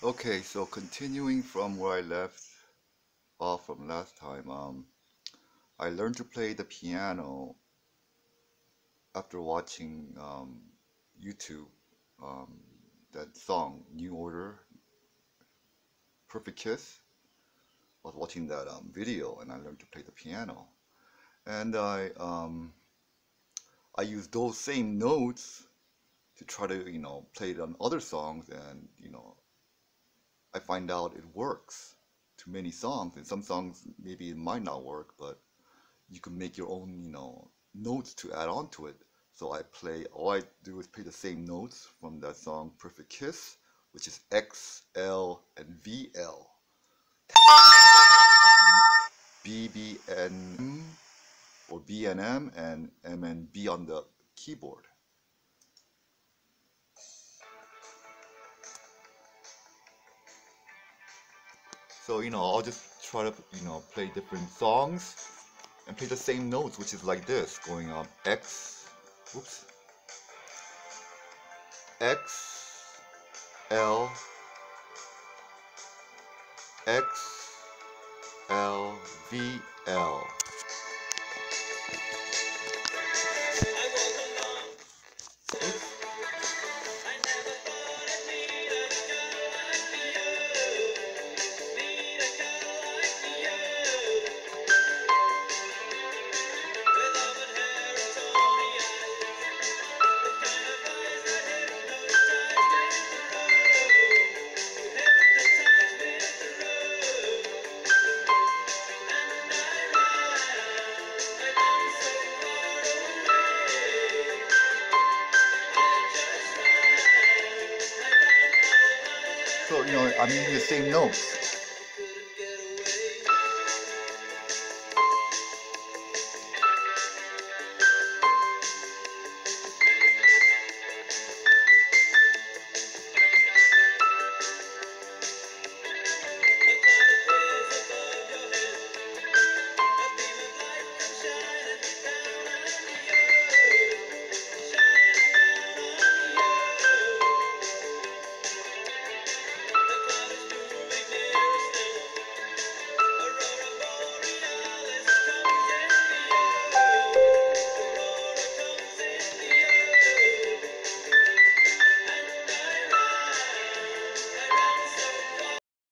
Okay, so continuing from where I left off from last time, um, I learned to play the piano after watching um, YouTube um, that song New Order, Perfect Kiss. I was watching that um, video and I learned to play the piano, and I um, I used those same notes to try to you know play it on other songs and you know I find out it works to many songs, and some songs maybe it might not work, but you can make your own, you know, notes to add on to it. So I play, all I do is play the same notes from that song Perfect Kiss, which is X, L, and VL. B, B, N, or B and M, and M and B on the keyboard. So, you know, I'll just try to, you know, play different songs and play the same notes, which is like this, going up X, oops, X, L, X, L, V, L. So, you know, I'm using the same notes.